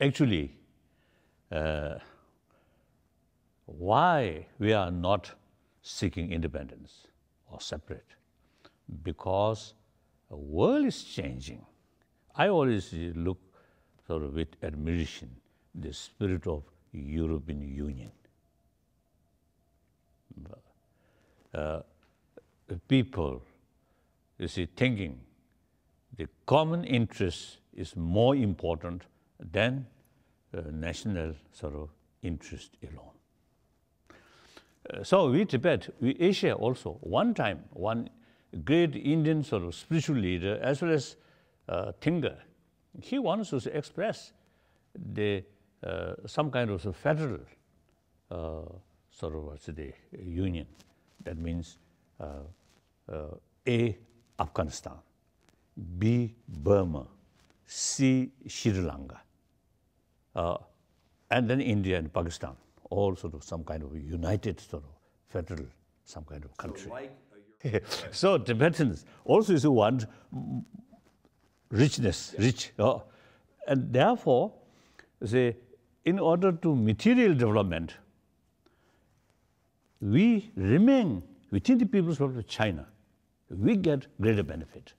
actually, uh, why we are not seeking independence or separate? Because the world is changing. I always look sort of with admiration the spirit of European Union. Uh, people, you see, thinking the common interest is more important than uh, national sort of interest alone. Uh, so we Tibet, we Asia also, one time, one great Indian sort of spiritual leader as well as uh, thinker, he wants to express the uh, some kind of, sort federal uh, sort of what's the union. That means uh, uh, A, Afghanistan, B, Burma, C, Sri Lanka. Uh, and then India and Pakistan, all sort of some kind of united sort of federal, some kind of country. So, like so Tibetans also is want richness, yes. rich. Uh, and therefore, say, in order to material development, we remain within the People's Republic of China. We get greater benefit.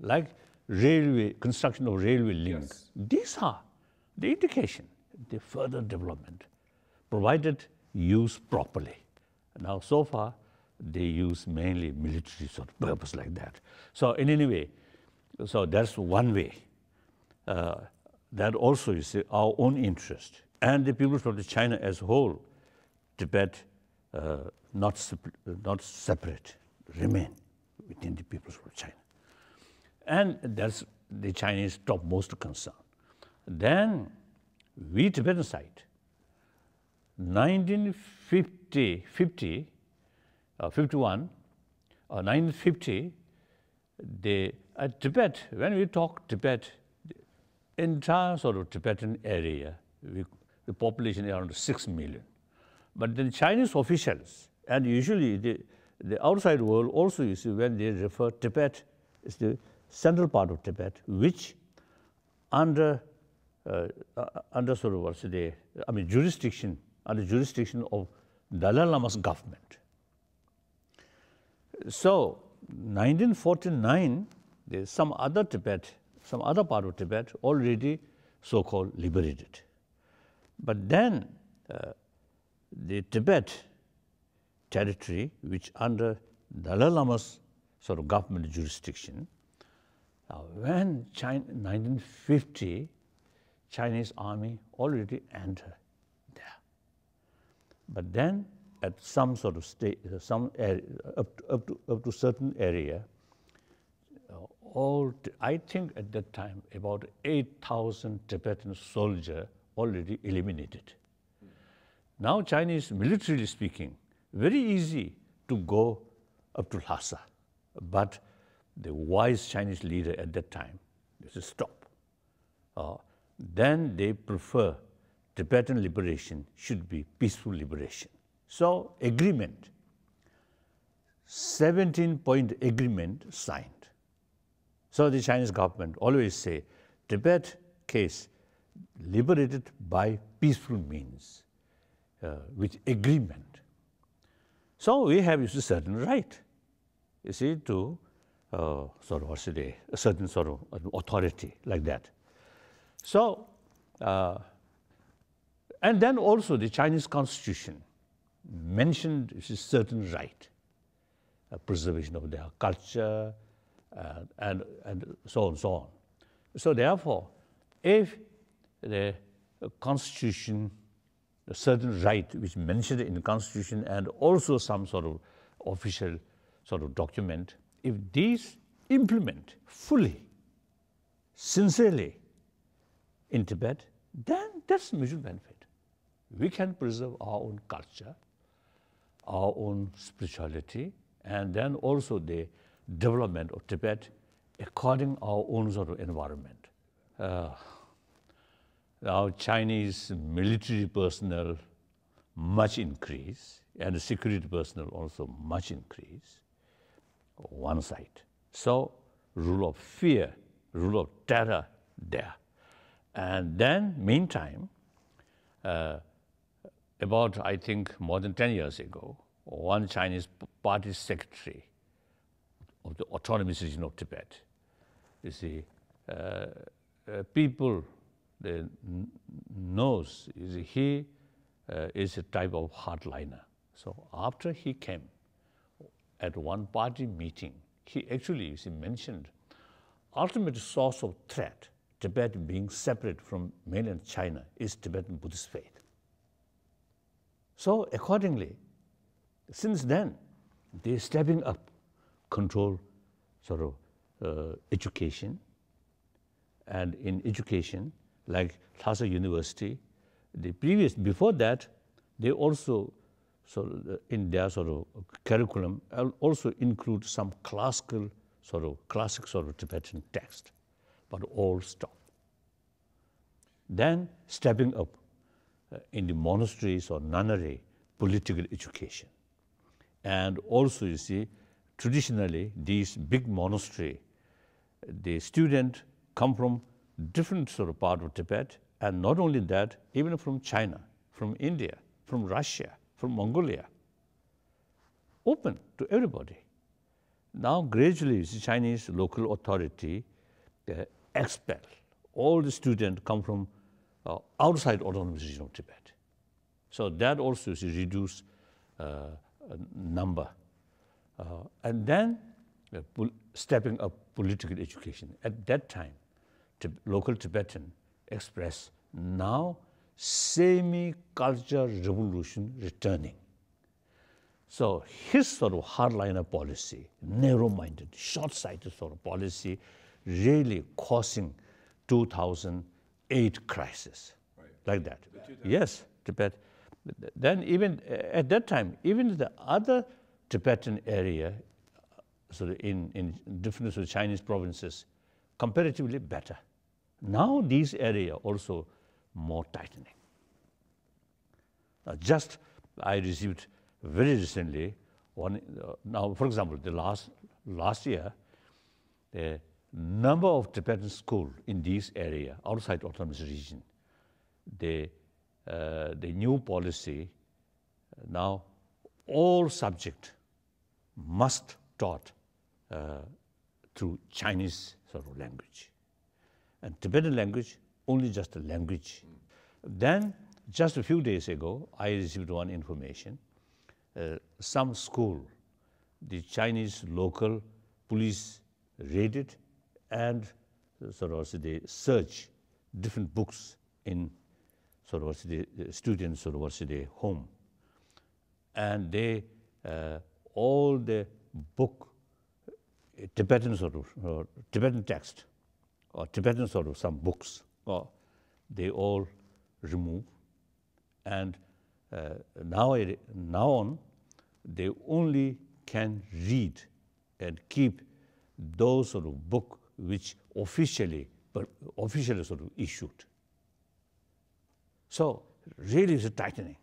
Like railway, construction of railway links. Yes. These are the indication, the further development, provided used properly. Now, so far, they use mainly military sort of purpose like that. So in any way, so that's one way. Uh, that also is our own interest. And the Republic of China as a whole, Tibet, uh, not, not separate, remain within the People's of China. And that's the Chinese topmost concern. Then we Tibetan side, 1950, 50, uh, 51, uh, 1950, the at Tibet, when we talk Tibet, the entire sort of Tibetan area, we, the population is around 6 million. But then Chinese officials, and usually the, the outside world also, you see, when they refer Tibet, is the central part of Tibet, which under under sort of what's the I mean jurisdiction under jurisdiction of Dalai Lama's government. So 1949 there's some other Tibet, some other part of Tibet already so-called liberated. But then uh, the Tibet territory which under Dalai Lama's sort of government jurisdiction uh, when China 1950 Chinese army already entered there. But then at some sort of state, some area, up, to, up, to, up to certain area, uh, all, I think at that time about 8,000 Tibetan soldiers already eliminated. Now Chinese, militarily speaking, very easy to go up to Lhasa. But the wise Chinese leader at that time, they said, stop. Uh, then they prefer Tibetan liberation should be peaceful liberation. So agreement, 17-point agreement signed. So the Chinese government always say, Tibet case liberated by peaceful means uh, with agreement. So we have a certain right, you see, to uh, sort of, a certain sort of authority like that. So, uh, and then also the Chinese constitution mentioned a certain right, preservation of their culture, uh, and, and so on so on. So therefore, if the constitution a certain right which mentioned in the constitution and also some sort of official sort of document, if these implement fully, sincerely in Tibet, then that's mutual benefit. We can preserve our own culture, our own spirituality, and then also the development of Tibet according our own sort of environment. Uh, now Chinese military personnel much increase and the security personnel also much increase, one side. So rule of fear, rule of terror there. And then, meantime, uh, about, I think, more than 10 years ago, one Chinese party secretary of the autonomous region of Tibet, you see, uh, uh, people they knows he uh, is a type of hardliner. So after he came at one party meeting, he actually he mentioned ultimate source of threat, Tibet being separate from mainland China, is Tibetan Buddhist faith. So accordingly, since then, they're stepping up control sort of uh, education. And in education, like Lhasa University, the previous, before that, they also, of, uh, in their sort of curriculum, also include some classical sort of, classic sort of Tibetan text, but all stop. Then stepping up uh, in the monasteries or nunnery, political education. And also, you see, traditionally, these big monastery, the student come from different sort of part of Tibet, and not only that, even from China, from India, from Russia, from Mongolia, open to everybody. Now, gradually, the Chinese local authority uh, expel. All the students come from uh, outside autonomous region of Tibet. So that also is reduced uh, number. Uh, and then uh, stepping up political education. At that time, Tib local Tibetan express now semi-culture revolution returning. So his sort of hardliner policy, narrow-minded, short-sighted sort of policy really causing 2008 crisis, right. like that. Yes, Tibet. Then even at that time, even the other Tibetan area, so in, in different sort of Chinese provinces, comparatively better. Now these area also more tightening. Uh, just I received very recently one, uh, now for example, the last, last year, the number of Tibetan school in this area, outside autonomous region, the, uh, the new policy uh, now all subject must taught uh, through Chinese sort of language. And Tibetan language, only just a language. Then, just a few days ago, I received one information. Uh, some school, the Chinese local police raided and they search different books in sort of the home. And they, uh, all the book, Tibetan sort of, uh, Tibetan text, or Tibetan sort of some books, or they all remove. And uh, now, now on, they only can read and keep those sort of book which officially but officially sort of issued. So really it's a tightening.